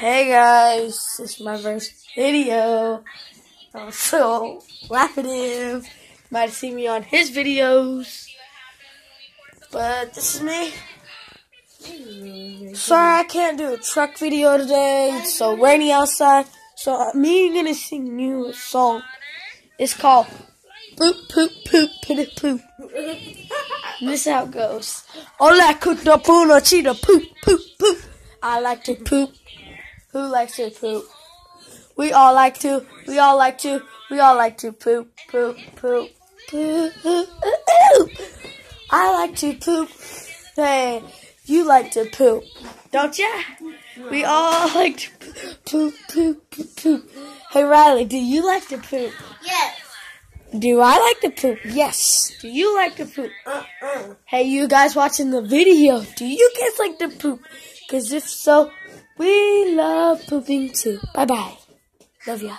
Hey guys, this is my first video. I'm so laughing. Might have seen me on his videos. But this is me. Sorry I can't do a truck video today. It's so rainy outside. So uh, me gonna sing you a song. It's called Poop Poop Poop Pitty Poop. this is how it goes. Hola kuta puna cheetah poop poop poop. I like to poop. Who likes to poop? We all like to. We all like to. We all like to poop poop poop poop. I like to poop. Hey, you like to poop, don't ya? We all like to poop poop poop poop. Hey Riley, do you like to poop? Yes. Do I like to poop? Yes. Do you like to poop? Uh-uh. Hey, you guys watching the video, do you guys like to poop? Because if so, we love pooping too. Bye bye. Love ya.